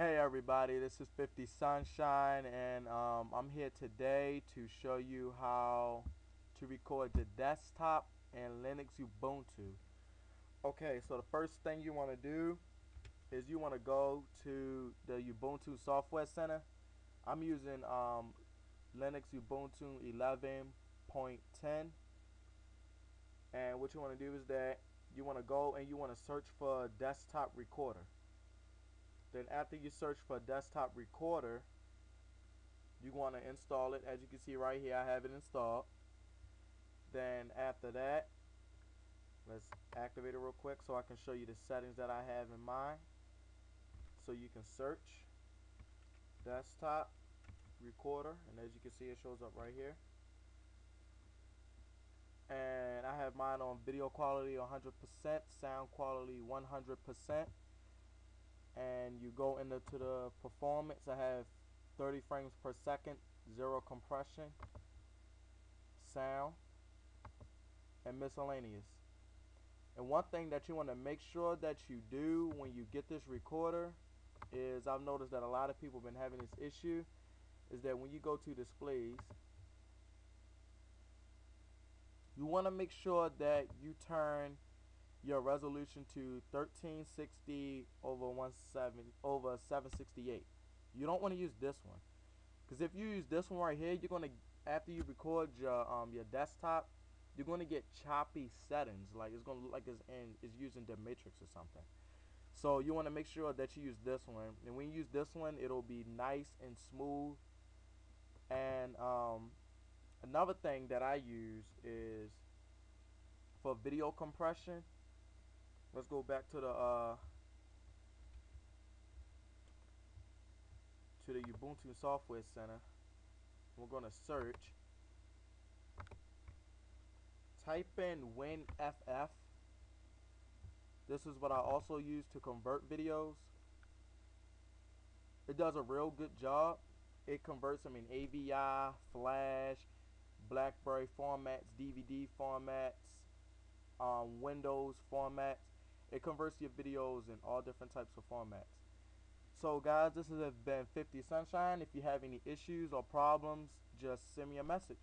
Hey everybody, this is 50 Sunshine and um, I'm here today to show you how to record the desktop and Linux Ubuntu. Okay, so the first thing you want to do is you want to go to the Ubuntu Software Center. I'm using um, Linux Ubuntu 11.10 and what you want to do is that you want to go and you want to search for desktop recorder. Then after you search for desktop recorder, you want to install it. As you can see right here, I have it installed. Then after that, let's activate it real quick so I can show you the settings that I have in mind. So you can search desktop recorder, and as you can see, it shows up right here. And I have mine on video quality 100%, sound quality 100% and you go into the performance I have 30 frames per second zero compression sound and miscellaneous. And one thing that you want to make sure that you do when you get this recorder is I've noticed that a lot of people have been having this issue is that when you go to displays you want to make sure that you turn your resolution to 1360 over 17 over 768 you don't want to use this one. Because if you use this one right here you're going to after you record your um your desktop you're going to get choppy settings like it's going to look like it's in it's using the matrix or something. So you want to make sure that you use this one and when you use this one it'll be nice and smooth. And um another thing that I use is for video compression let's go back to the uh, to the Ubuntu Software Center. We're going to search. Type in WinFF. This is what I also use to convert videos. It does a real good job. It converts them in AVI, Flash, BlackBerry formats, DVD formats, um, Windows formats it converts your videos in all different types of formats. So guys, this has been 50 Sunshine. If you have any issues or problems, just send me a message.